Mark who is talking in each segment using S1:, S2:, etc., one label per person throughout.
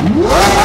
S1: Whoa!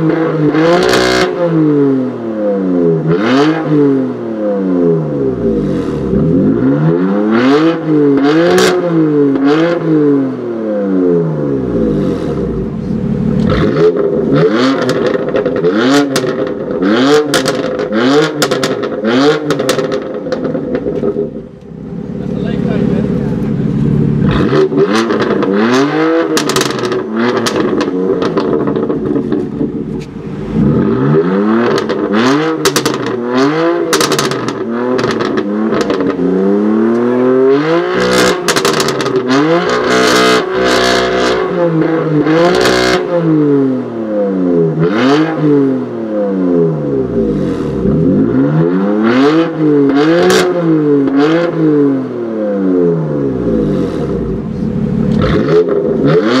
S2: 음, 음, 음, 음.
S3: Yeah.